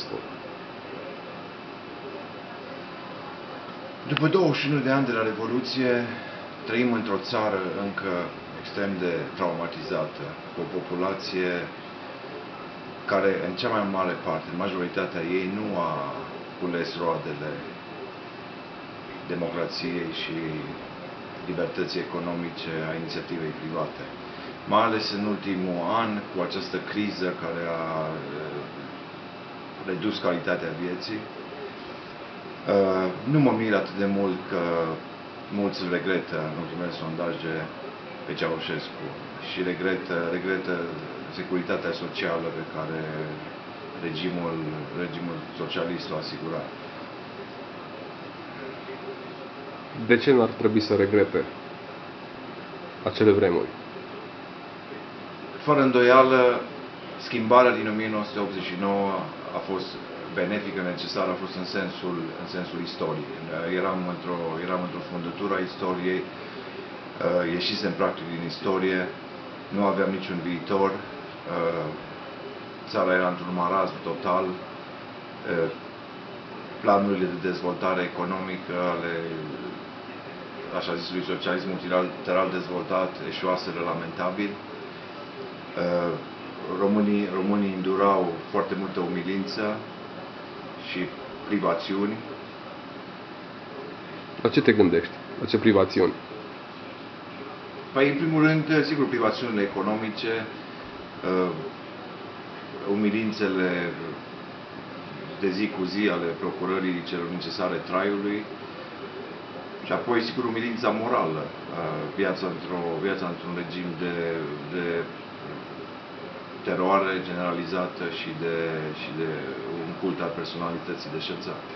Ceaușescu? După 21 de ani de la Revoluție, trăim într-o țară încă extrem de traumatizată, cu o populație care, în cea mai mare parte, în majoritatea ei, nu a cules roadele democrației și libertății economice a inițiativei private. Mai ales în ultimul an, cu această criză care a eh, redus calitatea vieții, Uh, nu mă mir atât de mult că mulți regretă în ultimele sondaje pe Ceaușescu și regretă, regretă securitatea socială pe care regimul, regimul socialist o asigura. De ce n-ar trebui să regrete acele vremuri? Fără îndoială, schimbarea din 1989 a fost benefică, necesară, a fost în sensul, în sensul istoriei. Eram într-o, eram într-o fundătură a istoriei, uh, ieșisem practic din istorie, nu aveam niciun viitor, uh, țara era într-un marazm total, uh, planurile de dezvoltare economică ale așa zisului socialism multilateral dezvoltat eșuaseră lamentabil. Românii, românii îndurau foarte multă umilință, și privațiuni. La ce te gândești? La ce privațiuni? Păi, în primul rând, sigur, privațiunile economice, uh, umilințele de zi cu zi ale procurării celor necesare traiului și apoi, sigur, umilința morală, uh, viața, într-o, viața într-un regim de, de teroare generalizată și de, și de un cult al personalității deșerțate.